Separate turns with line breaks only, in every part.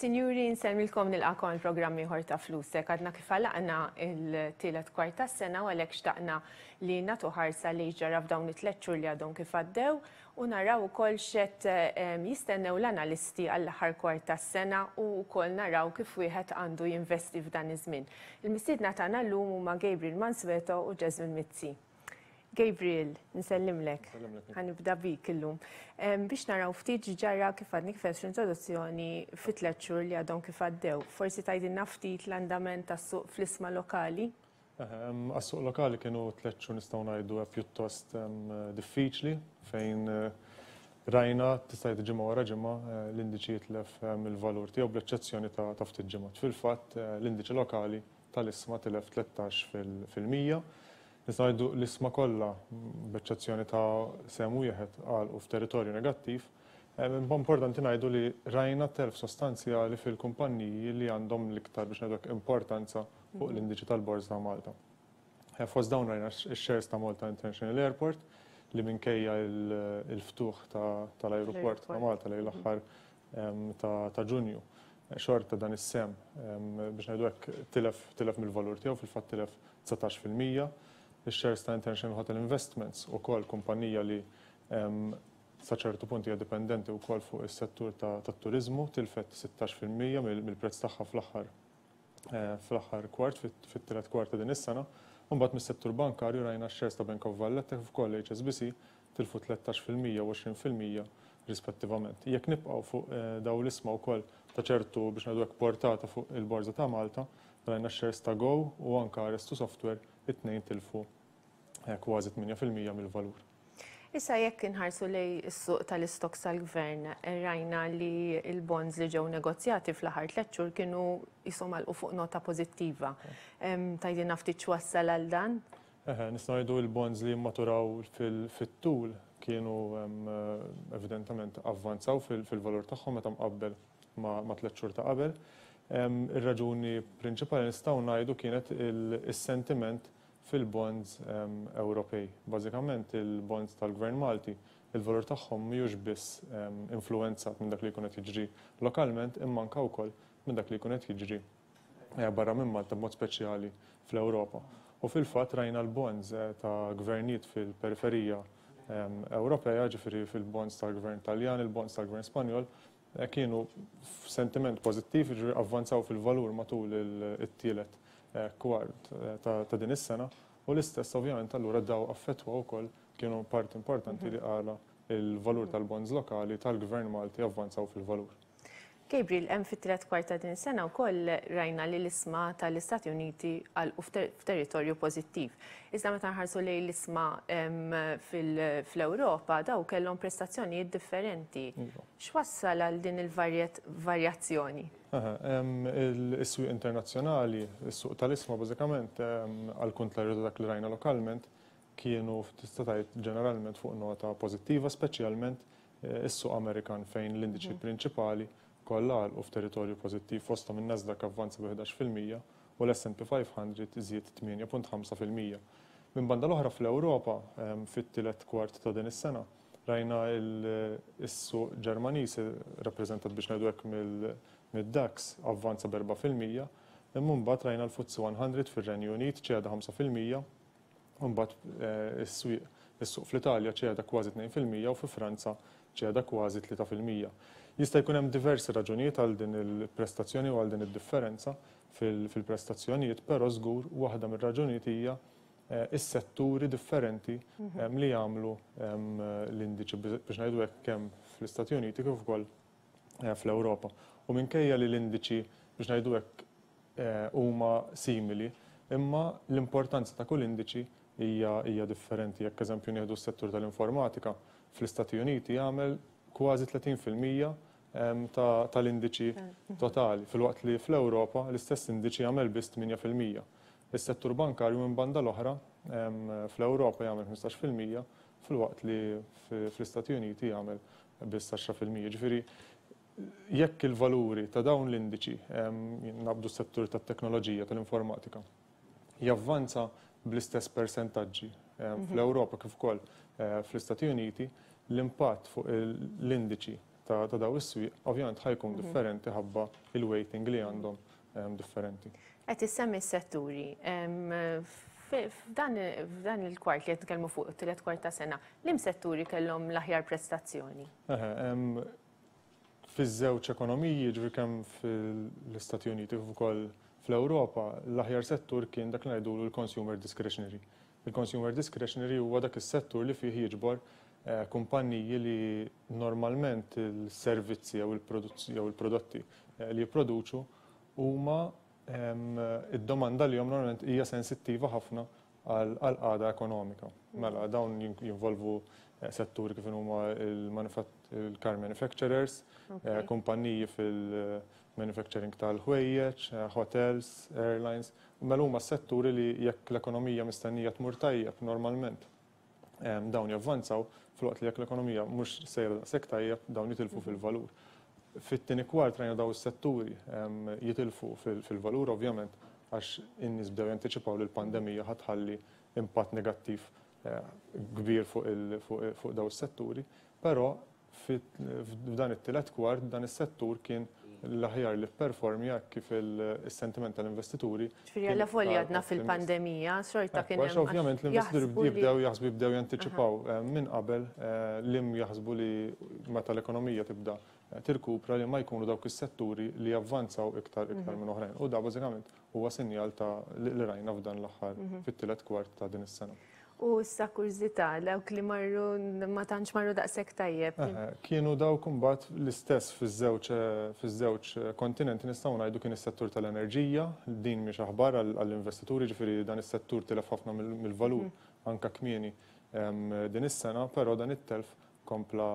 Sinjuri, nsemmilkom nilqakom għal programm ieħor ta' Flusek. Għadna kif għalaqna il-tielet kwart tas-sena u għalhekk xtaqna li nagħtu ħarsa li ġara f'dawn it-tliet xhur li għadhom kif għaddew u naraw ukoll x'qed jistennew l-analisti għall-aħħar kwart tas-sena u wkoll naraw kif wieħed għandu jinvesti f'dan iż-żmien. Il-mistiedna tagħna llum huma Gabriel Mansueto u Jasmine Mizzi. Gabriel, nsellimlek. Nsellimlek. Ħa nibda bik illum. Biex naraw ftit x'ġara kif għadni kif qed fl-introduzzjoni fit-tliet xhur li għadhom kif għaddew. Forsi tgħidilna ftit l-andament tas-suq fl-isma lokali?
Għas-suq lokali kienu tliet xhur nistgħu ngħidu pjuttost diffiċli fejn rajna tista' tgħid ġimgħa wara ġimgħa l-indiċi jitlef mill-valur tiegħu bl-eċċezzjoni ta' ftit ġimgħat. Fil-fatt, l-indiċi lokali tal-ISMA tilef 13 fil-mija. Nistgħu ngħidu l-ISMA kollha, b'eċċezzjoni ta' sehem wieħed, għalqu f'territorju negattiv. Imma importanti ngħidu li rajna telf sostanzjali fil-kumpanniji li għandhom l-iktar, biex ngħidu hekk, importanza fuq l-indiċi tal-Borża ta' Malta. Fost dawn rajna x-shares ta' Malta International Airport li minkejja l-ftuħ tal-ajruport ta' Malta lejn l-aħħar ta' Ġunju, xorta dan is-sehem biex ngħidu hekk tilef mill-valur tiegħu, fil-fatt tilef 19%. Ix-shares ta' International Hotel Investments, ukoll kumpannija li sa ċertu punt hija dipendenti wkoll fuq is-settur tat-turiżmu, tilfet 16% mill-prezz tagħha fl-aħħar fl-aħħar kwart, fit-tielet kwart ta' din is-sena. Imbagħad mis-settur bankarju rajna x-shares ta' Bank of Valletta kif ukoll HSBC tilfu 13 fil-mija u 20 fil-mija rispettivament. Jekk nibqgħu fuq dawn l-isma wkoll ta' ċertu, biex ngħidu hekk, portata fuq il-Borża ta' Malta, rajna x-shares ta' Go u anke Arestu Software it-tnejn tilfu kważi 8 fil-mija mill-valur.
Issa jekk inħarsu lejn is-suq tal-istocks tal-Gvern, rajna li l-bonds li ġew negozjati fl-aħħar tliet xhur kienu qishom għalqu fuq nota pożittiva. Tgħidilna ftit x'wassal għal dan?
Eħe, nistgħu ngħidu l-bonds li jimmaturaw fit-tul kienu evidentement avvanzaw fil-valur tagħhom meta mqabbel ma' tliet xhur ta' qabel. Ir-raġuni prinċipali nistgħu ngħidu kienet is-sentiment fil-bonds Ewropej. Bażikament il-bonds tal-Gvern Malti, il-valur tagħhom mhijiex biss influwenzat minn dak li jkun qed jiġri lokalment imma anke wkoll minn dak li jkun qed jiġri barra minn Malta b'mod speċjali fl-Ewropa. U fil-fatt rajna l-bonds ta' gvernijiet fil-periferija Ewropea, jiġifieri fil-bonds tal-Gvern Taljan, il-bonds tal-Gvern Spanjol, Kienu f'sentiment pożittiv, jiġifieri avvanzaw fil-valur matul it-tielet kwart ta' din is-sena u l-istess ovvjament allura daw affettwaw ukoll, kienu parti importanti li għala l-valur tal-bonds lokali tal-Gvern Malti avvanzaw fil-valur.
Gabriel, hemm fit-tielet kwart ta' din is-sena wkoll rajna li l-isma tal-Istati Uniti għalqu f'territorju pożittiv. Iżda meta nħarsu lejn l-isma fl-Ewropa daw kellhom prestazzjonijiet differenti. Iva. X'wassal għal din il-varjazzjoni?
Is-swieq internazzjonali, is-suq tal-isma bażikament, għall-kuntrarju ta' dak li rajna lokalment, kienu tista' tgħid ġeneralment fuq nota pożittiva, speċjalment is-suq Amerikan fejn l-indiċi prinċipali kollha għalqu f'territorju pożittiv fosthom in-Nasdaq avvanza bi ħdax fil-mija u l-S&P 500 żied tmienja punt ħamsa fil-mija. Minn banda l-oħra fl-Ewropa, fit-tielet kwart ta' din is-sena, Rajna s-suq Ġermaniż, rappreżentat biex ngħidu hekk mid-DAX, avvanza b'erbgħa fil-mija, imma mbagħad rajna l-FTSE 100 fir-Renju Unit ċeda ħamsa fil-mija, u mbagħad is-swieq, is-suq fl-Italja ċeda kważi tnejn fil-mija u fi Franza ċeda kważi tlieta fil-mija. Jista' jkun hemm diversi raġunijiet għal din il-prestazzjoni jew għal din id-differenza fil-prestazzjonijiet, però żgur waħda mir-raġunijiet hija is-setturi differenti li jagħmlu l-indiċi, biex ngħidu hekk, kemm fl-Istati Uniti kif ukoll fl-Ewropa. U minkejja li l-indiċi, biex ngħidu hekk, huma simili, imma l-importanza ta' kull indiċi hija differenti. Jekk eżempju nieħdu s-settur tal-informatika, fl-Istati Uniti jagħmel kważi 30 fil-mija tal-indiċi totali, filwaqt li fl-Ewropa l-istess indiċi jagħmel biss 8 fil-mija. Is-settur bankarju minn banda l-oħra, fl-Ewropa jagħmel ħmistax fil-mija filwaqt li fl-Istati Uniti jagħmel biss għaxra fil-mija. Jiġifieri jekk il-valuri ta' dawn l-indiċi, naqbdu s-settur tat-teknoloġija, tal-informatika, javvanza bl-istess persentaġġi fl-Ewropa kif ukoll fl-Istati Uniti, l-impatt fuq l-indiċi ta' ta' daw is-swieq ovvjament ħa jkun differenti ħabba il-weighting li għandhom differenti.
Qed issemmi s-setturi. F'dan f'dan il-kwart li qed nitkellmu fuq it-tielet kwart ta' sena, liem setturi kellhom l-aħjar prestazzjoni?
Eħe, fiż-żewġ ekonomiji, jiġifieri kemm fl-Istati Uniti kif ukoll fl-Ewropa, l-aħjar settur kien dak li ngħidulu l-consumer discretionary. Il-consumer discretionary huwa dak is-settur li fih jiġbor kumpanniji li normalment il-servizzi jew jew il-prodotti li jipproduċu huma id-domanda għalihom normalment hija sensittiva ħafna għall-qagħda ekonomika. Mela dawn jinvolvu setturi kif inhuma il-car manufacturers, kumpanniji fil- manufacturing tal-ħwejjeġ, hotels, airlines, mela huma s-setturi li jekk l-ekonomija mistennija tmur tajjeb normalment dawn javvanzaw, filwaqt li jekk l-ekonomija mhux sejra daqshekk tajjeb dawn jitilfu fil-valur. Fit-tieni kwart rajna dawn is-setturi jitilfu fil-valur ovvjament għax in-nies bdew jantiċipaw li l-pandemija ħa tħalli impatt negattiv kbir fuq dawn is-setturi, però F'dan it-tielet kwart, dan is-settur kien l-aħjar li pperformja hekk kif is-sentiment tal-investituri
kien. Ġifieri allavolja għadna fil-pandemija, xorta kien hemm.
Għax ovvjament l-investituri jibdew jaħsbu, jibdew jantiċipaw minn qabel li hemm jaħsbu li meta l-ekonomija tibda tirkupra li ma jkunu dawk is-setturi li javvanzaw iktar, iktar minn oħrajn. U dan bażikament Huwa sinjal ta' li rajna f'dan l-aħħar fit-tielet kwart ta' din is-sena.
U issa kurżità, dawk li marru ma tantx marru daqshekk tajjeb.
Eħe, kienu dawk imbagħad l-istess fiż-żewġ fiż-żewġ kontinenti nistgħu ngħidu kien is-settur tal-enerġija, din mhix aħbar għall-investituri, jiġifieri dan is-settur tilef ħafna mill-valur anke kmieni din is-sena, però dan it-telf kompla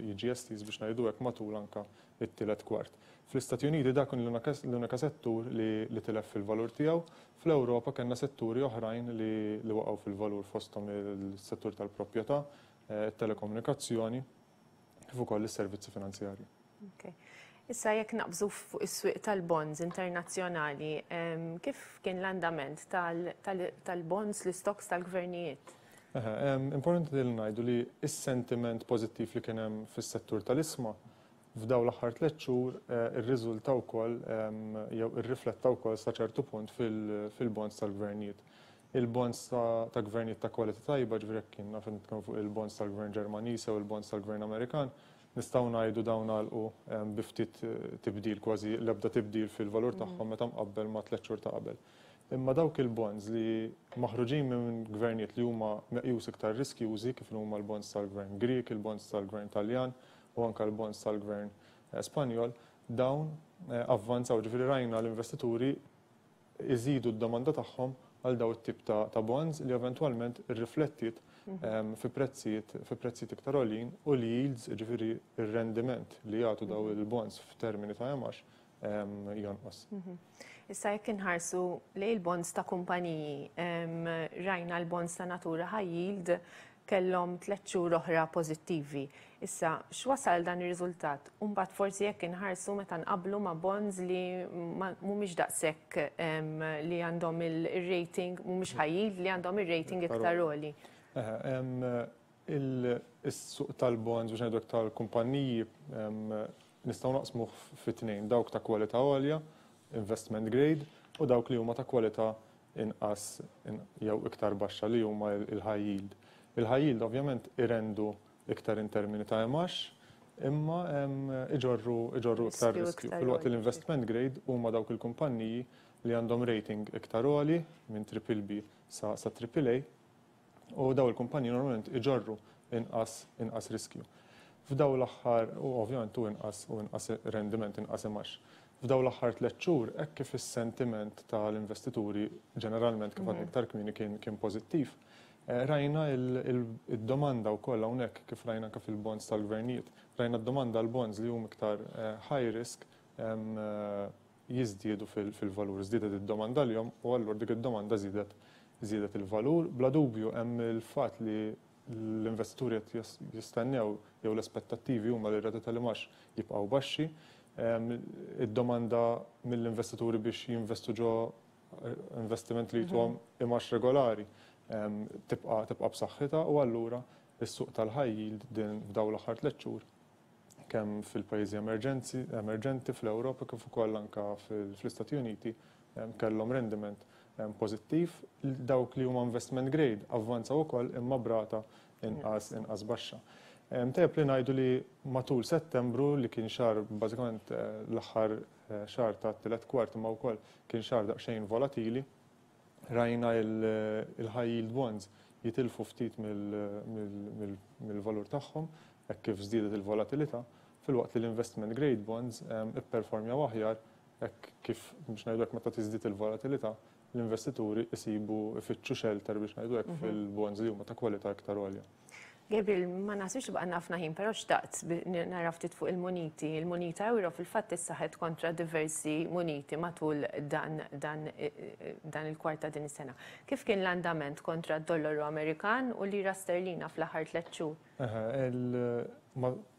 jiġi estiż biex ngħidu hekk matul anke t-tielet kwart. Fl-Istati Uniti dak kien l-unika settur li tilef fil-valur tiegħu. Fl-Ewropa kellna setturi oħrajn li waqgħu fil-valur fosthom is-settur tal-proprjetà, it-telekomunikazzjoni kif ukoll is-servizzi finanzjarji. Okay.
Issa jekk naqbżu fuq is-swieq tal-bonds internazzjonali, kif kien l-andament tal-bonds l-istoks tal-gvernijiet?
Importanti li ngħidu li s-sentiment pożittiv li kien hemm fis-settur tal-isma f'dawn l-aħħar tliet xhur irriżulta wkoll jew irrifletta wkoll sa ċertu punt fil-bonds tal-gvernijiet. Il-bonds ta' gvernijiet ta' kwalità tajba ġifieri jekk kien naf nitkellmu fuq il-bonds tal-gvern Ġermaniż jew il-bonds tal-gvern Amerikan, Nistgħu ngħidu dawn għalqu bi ftit tibdil, kważi l-ebda tibdil fil-valur tagħhom meta mqabbel ma' tliet xhur ta' qabel. Imma dawk il-bonds li maħruġin minn gvernijiet li huma meqjus iktar riskjużi, kif huma l-bonds tal-gvern Grieg, il-bonds tal-gvern Taljan u anke l-bonds tal-gvern Spanjol, dawn avvanzaw, ġifieri rajna l-investituri iżidu d-domanda tagħhom għal dawn it-tip ta' bonds li eventwalment irriflettiet fi prezzijiet fi prezzijiet iktar għoljin u l-yields, jiġifieri r-rendiment li jagħtu dawn il-bonds f'termini ta' imgħax jonqos.
Issa jekk inħarsu lejn il-bonds ta' kumpaniji, rajna l-bonds ta' natura high yield Kellhom tliet xhur oħra pożittivi. Issa, x'wassal għal dan ir-riżultat? U mbagħad forsi jekk inħarsu meta nqabblu ma' bonds li mhumiex daqshekk li għandhom ir-rating, mhumiex high yield, li għandhom ir-rating iktar għoli.
Is-suq tal-bonds biex ngħidu hekk tal-kumpanniji nistgħu naqsmuh fi tnejn, dawk ta' kwalità għolja, investment grade, u dawk li huma ta' kwalità inqas jew iktar baxxa li huma l-high yield. Il-high yield ovvjament irendu iktar in termini ta' imgħax imma iġorru iktar riskju. Filwaqt li l-investment grade huma dawk il-kumpanniji li għandhom rating iktar għoli minn triple B sa triple A. u dawn il-kumpaniji normalment iġorru inqas inqas riskju. F'dawn l-aħħar u ovvjament u inqas u inqas rendiment inqas imgħax. F'dawn l-aħħar tliet xhur hekk kif is-sentiment tal-investituri ġeneralment kif għadni iktar kmieni kien kien pożittiv, rajna il-domanda wkoll hawnhekk kif rajna anke fil-bonds tal-gvernijiet, rajna d-domanda għall-bonds li hum iktar high risk jiżdiedu fil-valur, żdiedet id-domanda għalihom u allura dik id-domanda żiedet żiedet il-valur. Bla dubju hemm il-fatt li l-investituri qed jistennew jew l-aspettattivi huma li r-rati tal-imgħax jibqgħu baxxi. Id-domanda mill-investituri biex jinvestu ġo investiment li jtuhom imgħax regolari tibqa' b'saħħitha u allura s-suq tal-high yield f'dawn l-aħħar tliet xhur kemm fil-pajjiżi emerġenti fl-Ewropa kif ukoll anke fl-Istati Uniti kellhom rendiment pożittiv. Dawk li huma investment grade avvanzaw ukoll imma b'rata inqas inqas baxxa. Tajjeb li ngħidu li matul Settembru li kien xahar bażikament l-aħħar xahar tat-tielet kwart imma wkoll kien xahar daqsxejn volatili, Rajna l-high yield bonds jitilfu ftit mill-valur tagħhom hekk kif żdiedet il-volatilità, filwaqt li l-investment grade bonds ipperformjaw aħjar hekk kif, biex ngħidu hekk, meta tiżdied il-volatilità, l-investituri jsibu, ifittxu shelter, biex ngħidu hekk, fil-bonds li huma ta' kwalità iktar għolja.
Gabriel, ma nasibx li baqanna ħafna ħin, pero xtaqt nara ftit fuq il-muniti. Il-munita euro fil-fatt issaħet kontra diversi muniti matul dan, dan, dan il-kwarta din is-sena. Kif kien l-andament kontra d-dollaru Amerikan u lira sterlina fl-aħħar tliet xhur?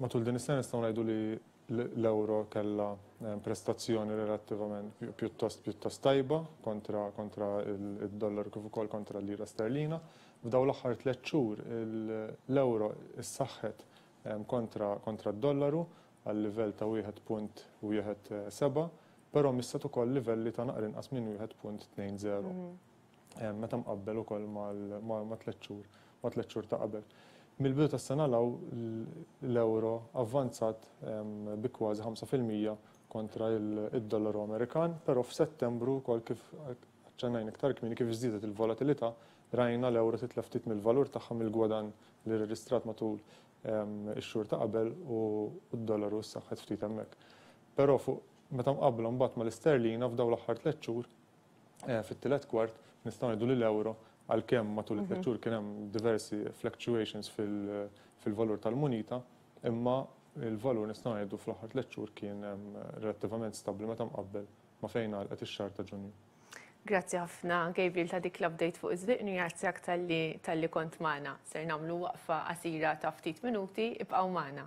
Matul din is-sena nistgħu ngħidu li l-euro kellha prestazzjoni relattivament pjuttost pjuttost tajba kontra kontra id-dollaru kif ukoll kontra l-lira sterlina. F'dawn l-aħħar tliet xhur l-euro issaħħet kontra kontra d-dollaru għal livell ta' 1.17, però missat ukoll livelli ta' naqra inqas minn 1.20. meta mqabbel ukoll ma' tliet xhur, ma' tliet xhur ta' qabel. Mill-bidu tas-sena 'l hawn l-ewro avvanzat bi kważi ħamsa fil-mija kontra d-dollaru Amerikan, però f'Settembru wkoll kif aċċennajna iktar kmieni kif żdiedet il-volatilità rajna l-ewro titlef ftit mill-valur tagħha mill-gwadann li rreġistrat matul ix-xhur ta' qabel u d-dollaru ssaħħet ftit hemmhekk. Però fuq meta mqabbla mbagħad mal-isterlina f'dawn l-aħħar tliet xhur, fit-tielet kwart, nistgħu ngħidu li l-euro, għalkemm matul it-tliet xhur kien hemm diversi fluctuations fil-valur tal-munita, imma l-valur nistgħu ngħidu fl-aħħar tliet xhur kien relattivament stabbli meta mqabbel ma' fejn għalqet ix-xahar ta' Ġunju.
Grazzi ħafna, Gabriel, ta' dik l-update fuq iż-żwieq. Nirringrazzjak talli kont magħna. Ser nagħmlu waqfa qasira ta' ftit minuti. Ibqgħu magħna.